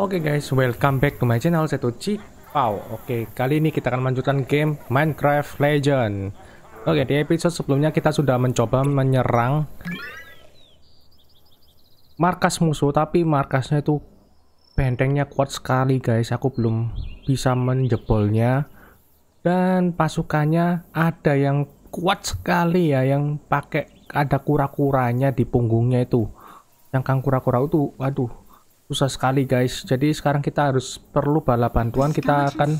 Oke guys, welcome back to my channel, saya Wow, oke, kali ini kita akan melanjutkan game Minecraft Legend. Oke, di episode sebelumnya kita sudah mencoba menyerang Markas musuh, tapi markasnya itu bentengnya kuat sekali guys. Aku belum bisa menjebolnya. Dan pasukannya ada yang kuat sekali ya Yang pakai ada kura-kuranya di punggungnya itu. Yang kang kura-kura itu, waduh susah sekali guys. Jadi sekarang kita harus perlu bala bantuan. Kita akan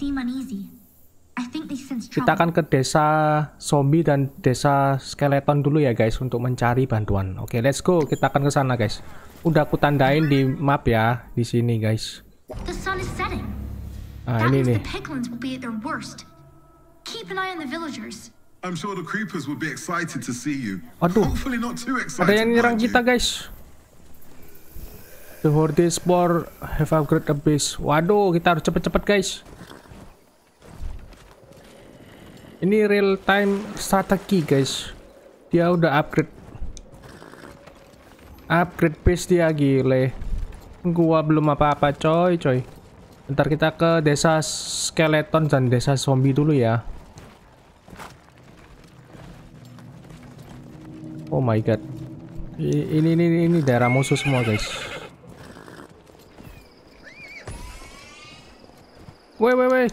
kita akan ke desa zombie dan desa skeleton dulu ya guys untuk mencari bantuan. Oke okay, let's go. Kita akan ke sana guys. Udah aku tandain di map ya di sini guys. Nah ini nih. I'm sure the creepers will be excited to see you. Aduh, ada yang nyerang kita guys. The Horde Spore have upgrade the base. Waduh, kita harus cepet-cepet guys. Ini real time strategi guys. Dia udah upgrade. Upgrade base dia gile. Gua belum apa-apa coy coy. Ntar kita ke desa skeleton dan desa zombie dulu ya. Oh my god. Ini ini ini daerah musuh semua guys. Wait, wait, wait.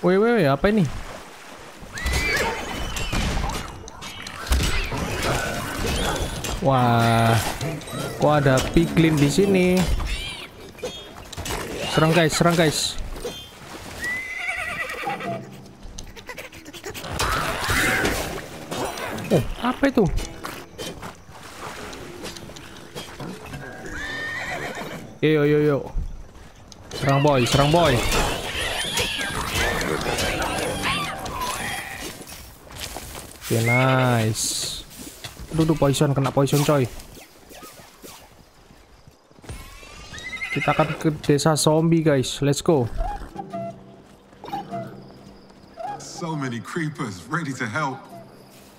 Wait, wait, wait, apa ini? Wah, kok ada piglin di sini? Serang guys, serang guys. Oh, apa itu? Yo yo yo. Serang boy, serang boy. Oke, okay, nice. Duduk poison, kena poison coy. Kita akan ke desa zombie guys. Let's go. So many creepers ready to help.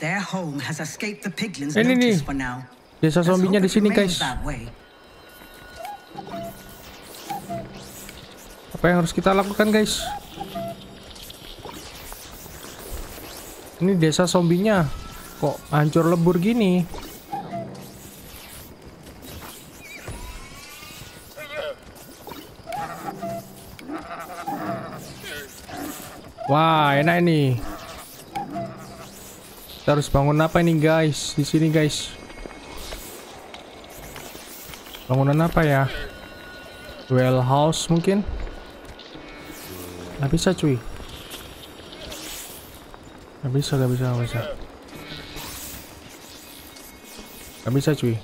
Their home has escaped the piglins Ini nih. for now. Desa zombinya di sini guys. Apa yang harus kita lakukan guys? Ini desa zombinya kok hancur lebur gini? Enak ini. Kita harus bangun apa ini, guys? Di sini, guys. Bangunan apa ya? Well house mungkin? Gak bisa, cuy. Gak bisa, gak bisa, gak bisa. Gak bisa, cuy.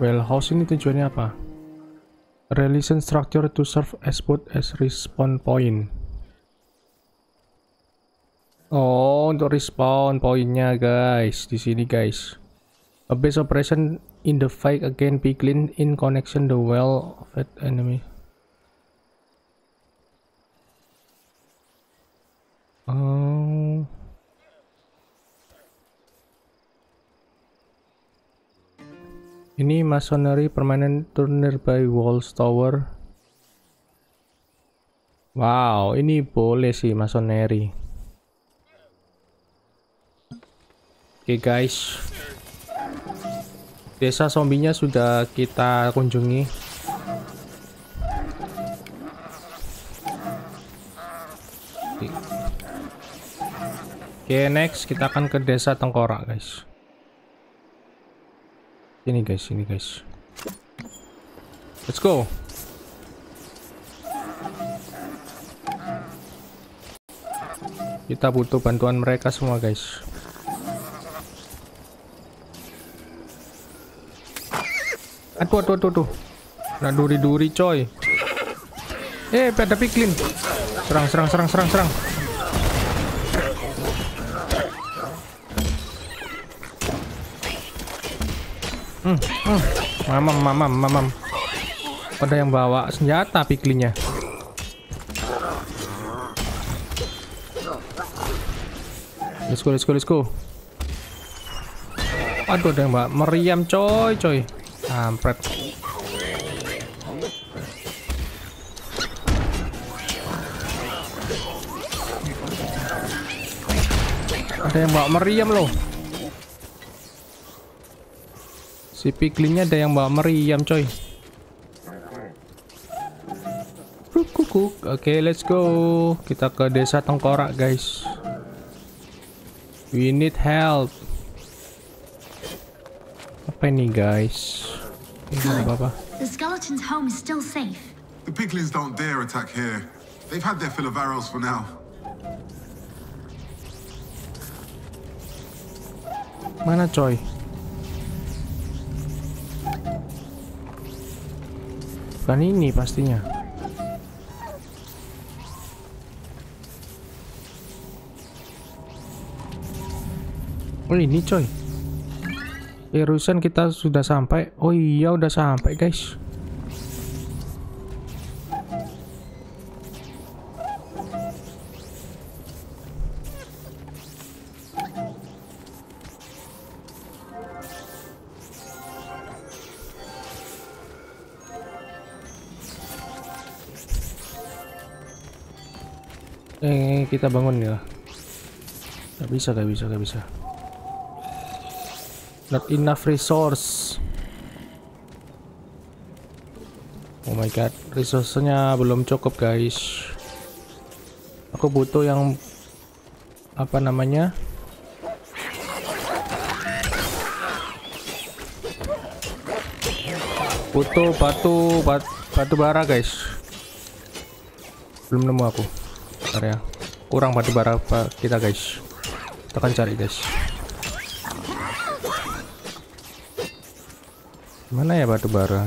Well house ini tujuannya apa? Relation structure to serve as both as respawn point. Oh, untuk respawn pointnya guys, di sini guys. A base operation in the fight against piglin in connection the well of that enemy. Oh. Ini masonry permanent turn nearby walls tower. Wow, ini boleh sih masonry. Oke okay, guys. Desa zombinya sudah kita kunjungi. Oke, okay, next kita akan ke desa tengkorak, guys. Sini guys, sini guys. Let's go. Kita butuh bantuan mereka semua guys. Aduh, aduh, aduh, aduh. Nah, duri-duri coy. Eh, ada piklin. Serang, serang, serang, serang, serang. Hmm, hmm. Mamam, mamam, mamam. Ada yang bawa senjata piklinya. Let's go, let's go, let's go. Aduh, ada yang bawa meriam coy, coy. Kampret. Ada yang bawa meriam loh. Si piklinnya ada yang bawa meriam coy. Kukuk. Oke, okay, let's go. Kita ke desa tengkorak, guys. We need help. Apa ini, guys? Ini apa, apa? The skeleton's home is still safe. The piglins don't dare attack here. They've had their fill of arrows for now. Mana coy? Bukan ini pastinya. Oh ini coy. Erusan kita sudah sampai. Oh iya udah sampai guys. Eh, kita bangun ya. Gak bisa, gak bisa, gak bisa. Not enough resource. Oh my god, resource-nya belum cukup, guys. Aku butuh yang apa namanya? Butuh batu bat, batu bara, guys. Belum nemu aku area kurang batu bara kita guys? Kita akan cari guys. Mana ya batu bara?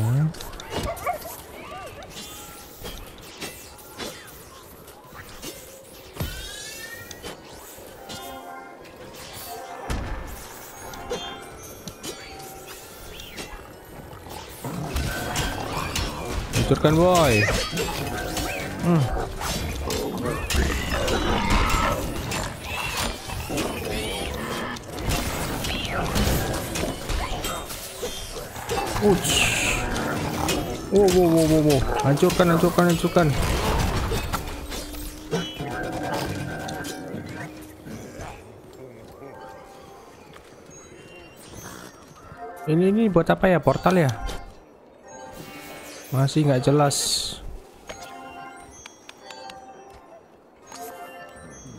Hancurkan boy. Hmm. Uch. Wow, wow, wow, wow, wow. Hancurkan, hancurkan, hancurkan. Ini ini buat apa ya? Portal ya? Masih nggak jelas.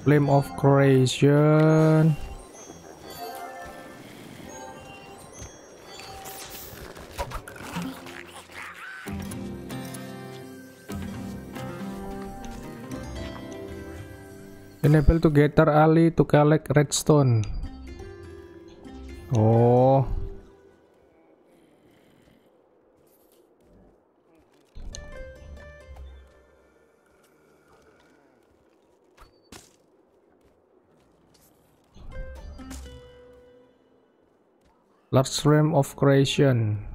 Flame of Creation. Enable to gather ali to collect redstone. Oh. Large realm of creation.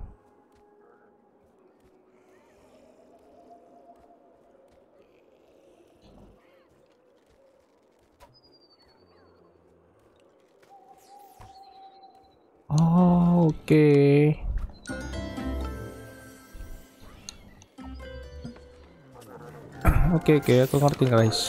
Oh, oke. Oke, oke, aku ngerti, guys.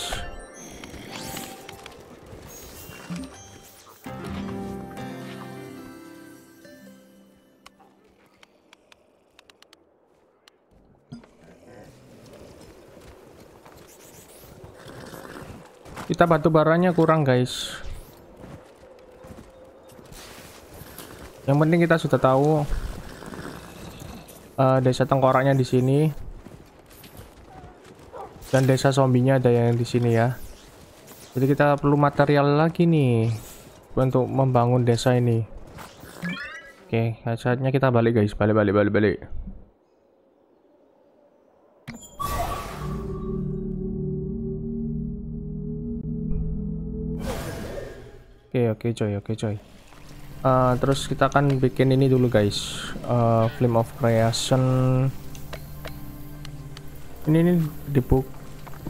Kita batu baranya kurang, guys. Yang penting kita sudah tahu uh, desa tengkoraknya di sini dan desa zombinya ada yang di sini ya. Jadi kita perlu material lagi nih untuk membangun desa ini. Oke, saatnya kita balik guys, balik balik balik balik. Oke oke coy, oke coy. Uh, terus kita akan bikin ini dulu guys. Uh, Flame of Creation. Ini ini dibuk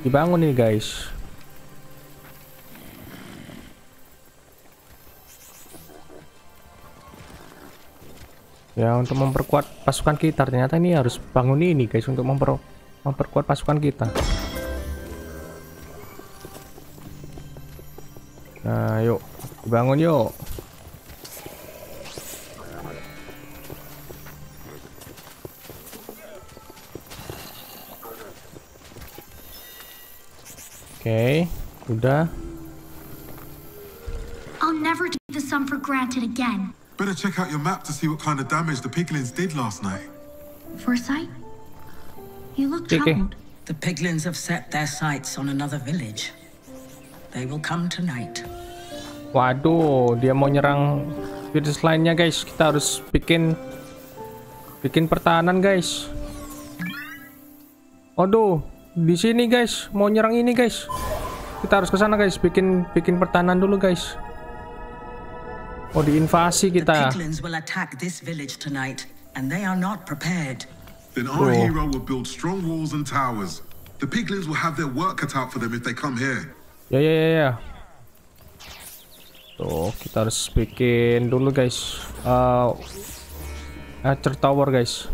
dibangun ini guys. Ya untuk memperkuat pasukan kita ternyata ini harus bangun ini guys untuk memper memperkuat pasukan kita. Nah yuk bangun yuk. Okay, udah. I'll never take the sun for granted again. Better check out your map to see what kind of damage the piglins did last night. Foresight? You look Okay, okay. troubled. The piglins have set their sights on another village. They will come tonight. Waduh, dia mau nyerang virus lainnya guys. Kita harus bikin bikin pertahanan guys. Waduh, di sini guys, mau nyerang ini guys. Kita harus ke sana guys, bikin bikin pertahanan dulu guys. Mau diinvasi kita. Then our Cool. hero will build strong walls and towers. The piglins will have their work cut out for them if they come here. Ya ya ya ya. Tuh, kita harus bikin dulu guys. Uh, Archer Tower guys.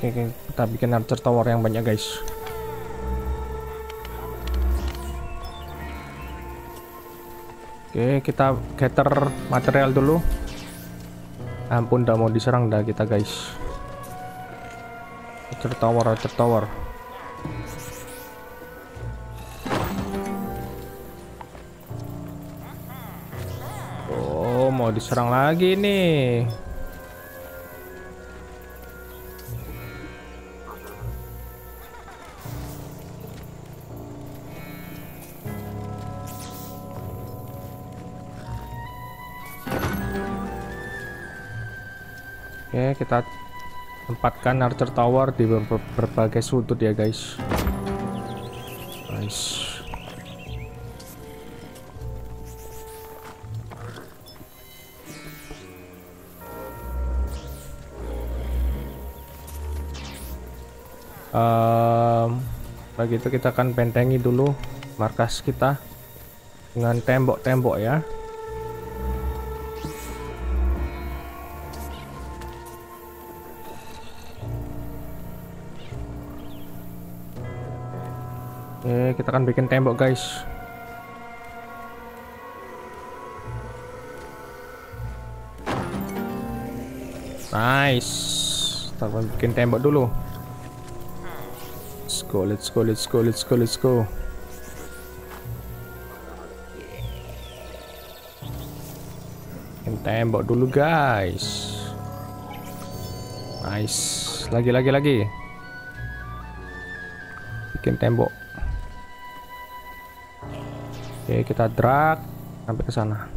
Oke, oke, kita bikin Archer Tower yang banyak guys. Oke, kita gather material dulu. Ampun, udah mau diserang dah kita guys. Archer Tower, Archer Tower. Oh, mau diserang lagi nih. Kita tempatkan Archer Tower di ber- berbagai sudut ya, guys. Nice. Ehm, bagi kita akan bentengi dulu markas kita dengan tembok-tembok ya. Akan bikin tembok guys. Nice. Kita akan bikin tembok dulu. Let's go, let's go, let's go, let's go, let's go. Bikin tembok dulu guys. Nice. Lagi, lagi, lagi. Bikin tembok. Oke, kita drag sampai ke sana.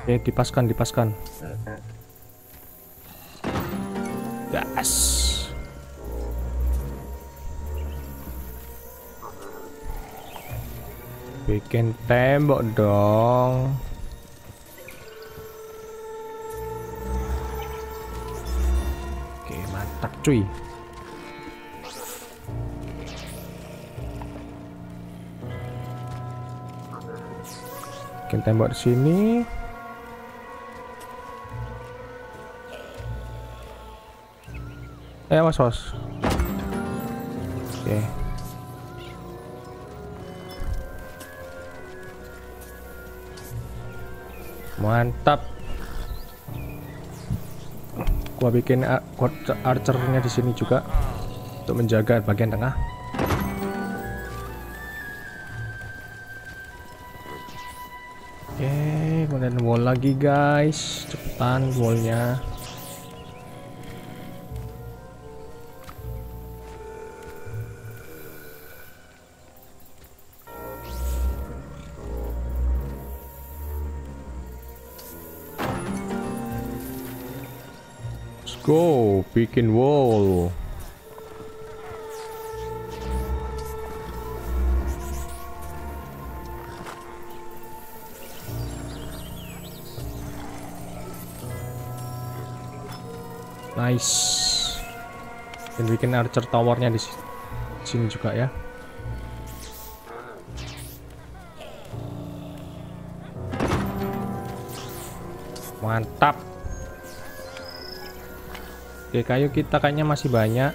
Oke, dipaskan, dipaskan. Gas. Bikin tembok dong. Oke, mantap cuy. Bikin tembok di sini. Eh, was was. Oke. Mantap. Gua bikin archernya di sini juga untuk menjaga bagian tengah. Wall lagi guys. Cepetan. Let's go, bikin wall. Nice. Dan bikin archer towernya di sini juga ya. Mantap. Oke, kayu kita kayaknya masih banyak.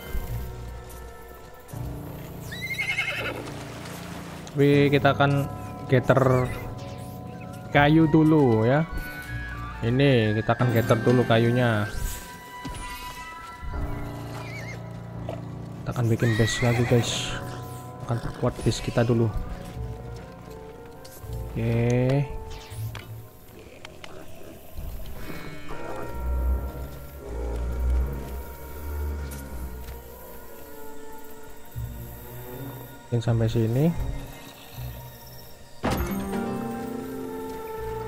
Tapi kita akan gather kayu dulu ya. Ini kita akan gather dulu kayunya. Akan bikin base lagi guys. Akan perkuat base kita dulu. Oke. Mungkin sampai sini.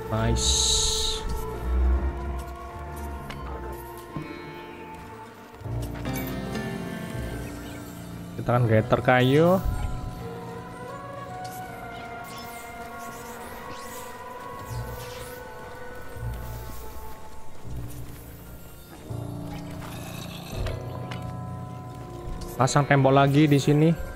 Nice. Kita akan gather kayu. Pasang tembok lagi di sini.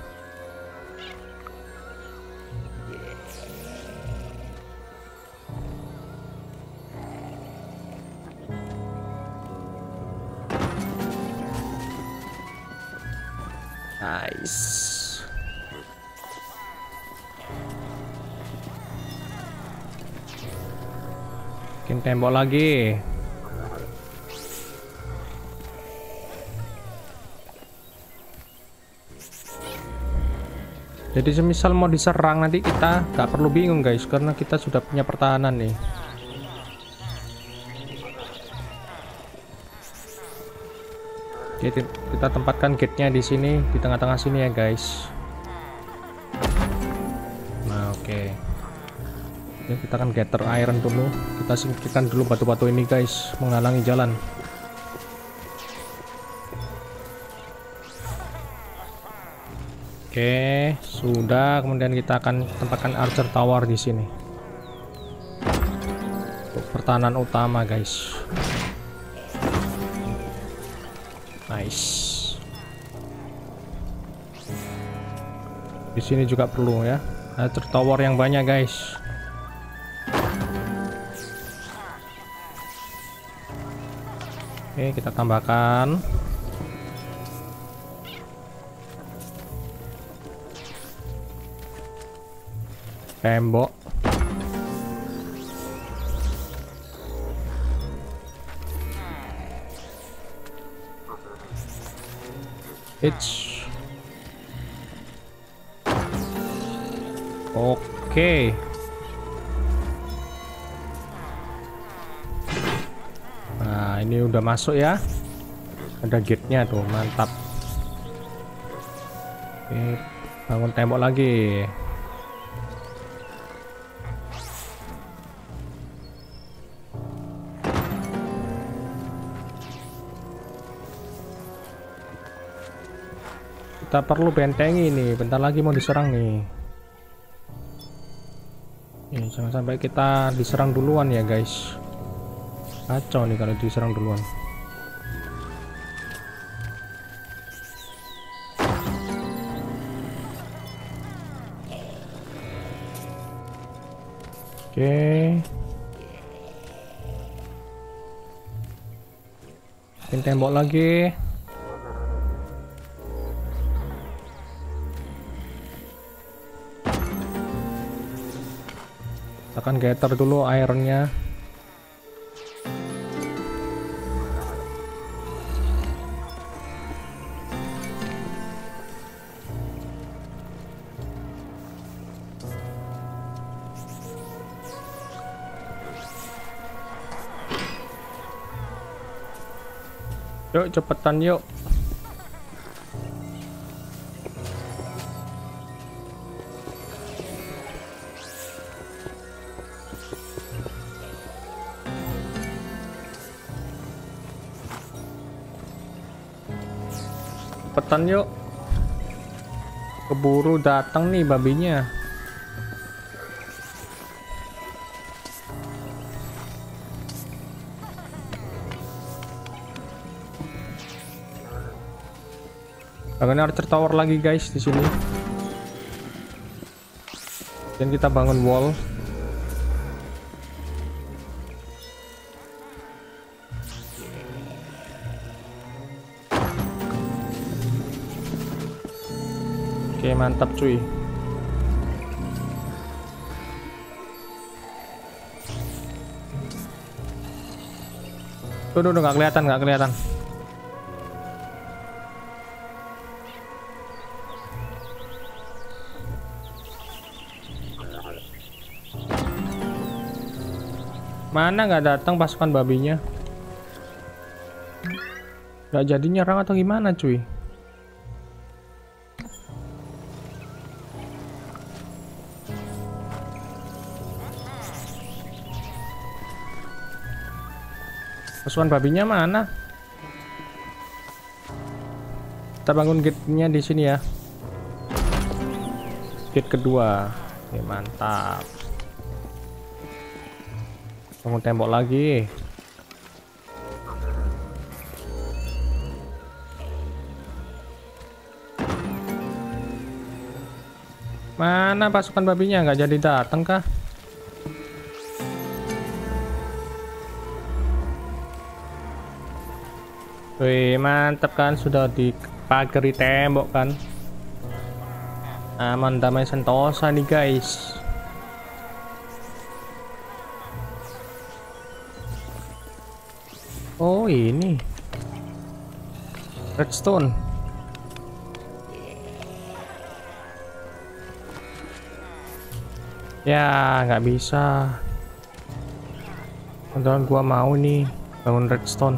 Tembok lagi. Jadi semisal mau diserang nanti kita nggak perlu bingung guys karena kita sudah punya pertahanan nih. Oke, kita tempatkan gate-nya di sini, di tengah-tengah sini ya, guys. Oke, kita akan gather iron dulu. Kita singkirkan dulu batu-batu ini, guys, menghalangi jalan. Oke, sudah. Kemudian kita akan tempatkan archer tower di sini. Untuk pertahanan utama, guys. Nice. Di sini juga perlu ya. Ada tower yang banyak, guys. Oke, kita tambahkan. Tembok. It's Oke. Nah, ini udah masuk ya. Ada gate-nya tuh, mantap. Oke, bangun tembok lagi. Kita perlu bentengi nih, bentar lagi mau diserang nih. Nih, jangan sampai kita diserang duluan ya, guys. Kacau nih kalau diserang duluan. Oke. Bikin tembok lagi. akan gather dulu ironnya Yuk cepetan yuk. Cepetan yuk. Keburu datang nih babinya Bangun Archer Tower lagi guys di sini. Dan kita bangun wall. Oke, mantap cuy. Tuh, tuh, tuh, nggak kelihatan, nggak kelihatan. Mana nggak datang pasukan babinya? Gak jadi nyerang atau gimana cuy? Pasukan babinya mana? Kita bangun gate-nya di sini ya. Gate kedua. Oke, mantap. Bangun tembok lagi. Mana pasukan babinya nggak jadi datang kah? Wih, mantap kan sudah dipagari tembok kan. Aman damai sentosa nih guys. Oh, ini. Redstone. Ya, nggak bisa. Teman gua mau nih bangun redstone.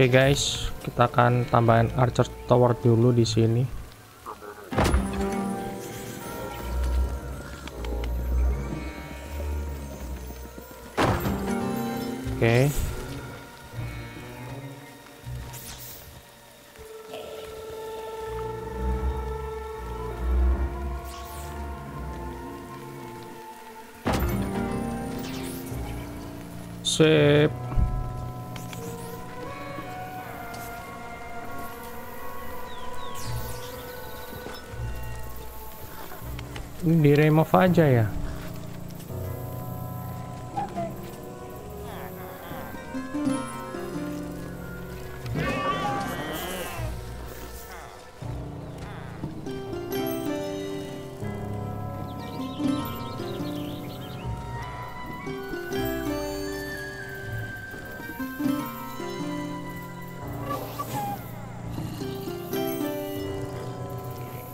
Oke guys, kita akan tambahin archer tower dulu di sini. Aja ya.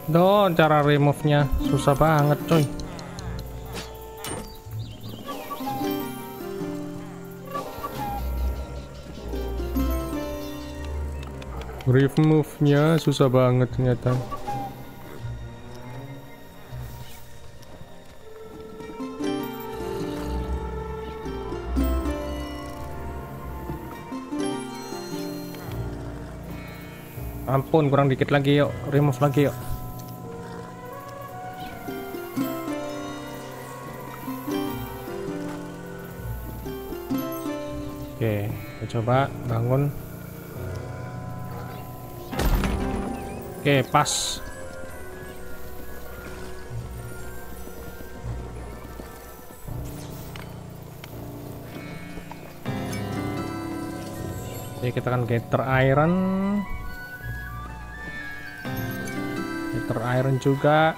Don, cara remove-nya susah banget, coy. Remove-nya susah banget ternyata. Ampun, kurang dikit lagi yuk. Remove lagi yuk. Oke, kita coba bangun. Oke, pas. Oke, kita akan gather iron. Gather iron juga.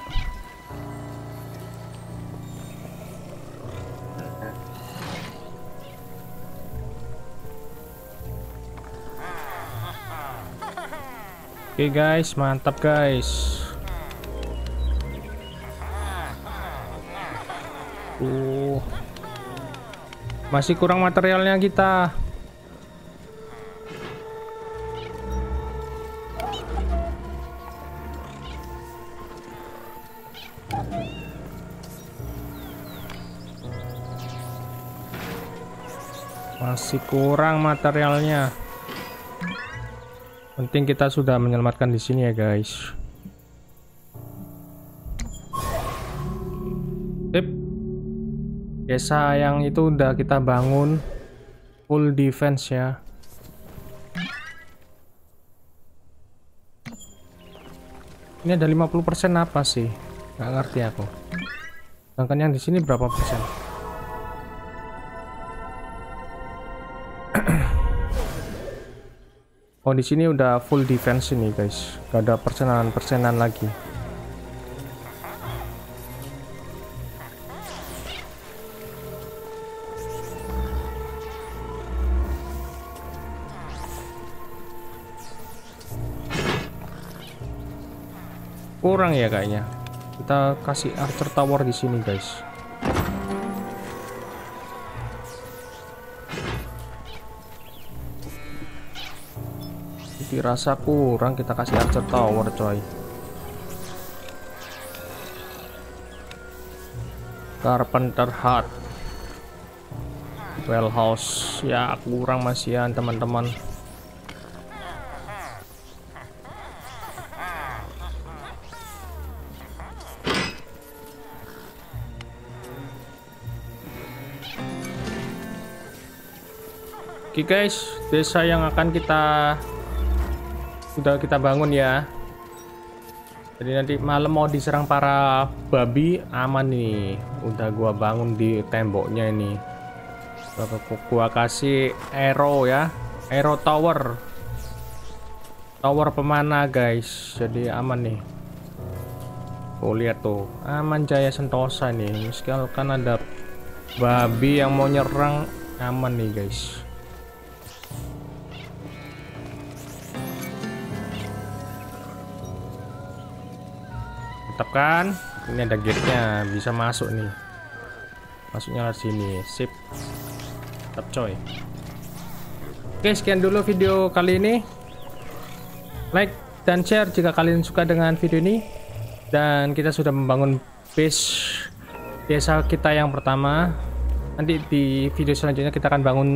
Oke guys, mantap guys. Uh. Masih kurang materialnya kita. Masih kurang materialnya penting kita sudah menyelamatkan di sini ya guys. Sip. desa yang itu udah kita bangun full defense ya. Ini ada 50% apa sih? Nggak ngerti aku. Sedangkan yang di sini berapa persen? Oh di sini udah full defense ini guys. Gak ada persenan persenan lagi. Kurang ya kayaknya. Kita kasih archer tower di sini guys dirasa kurang kita kasih archer tower coy. Carpenter hut. Well house ya kurang masih ya teman-teman. Oke guys, desa yang akan kita sudah kita bangun ya. Jadi nanti malam mau diserang para babi aman nih. Udah gua bangun di temboknya ini. Gua, gua kasih arrow ya, arrow tower. Tower pemana guys. Jadi aman nih. Oh lihat tuh, aman Jaya Sentosa nih. Misalkan ada babi yang mau nyerang aman nih guys. Mantap kan? Ini ada gate-nya bisa masuk nih. Masuknya ke sini sip. Mantap coy. Oke sekian dulu video kali ini. Like dan share jika kalian suka dengan video ini. Dan kita sudah membangun base desa kita yang pertama. Nanti di video selanjutnya kita akan bangun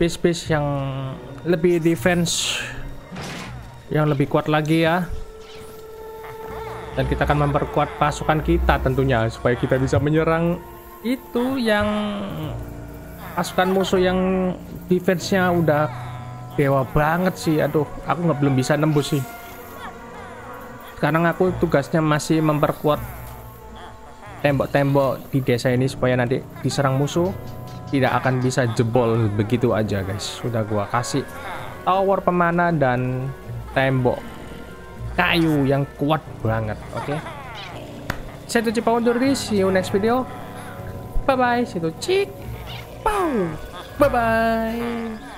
base-base yang lebih defense yang lebih kuat lagi ya dan kita akan memperkuat pasukan kita tentunya supaya kita bisa menyerang itu yang pasukan musuh yang defense-nya udah dewa banget sih. Aduh aku nggak belum bisa nembus sih. Sekarang aku tugasnya masih memperkuat tembok-tembok di desa ini supaya nanti diserang musuh tidak akan bisa jebol begitu aja guys. Sudah gua kasih tower pemana dan tembok kayu yang kuat banget oke? Okay? saya tuh Cipa undur diri see you next video. Bye bye situ cik pow bye bye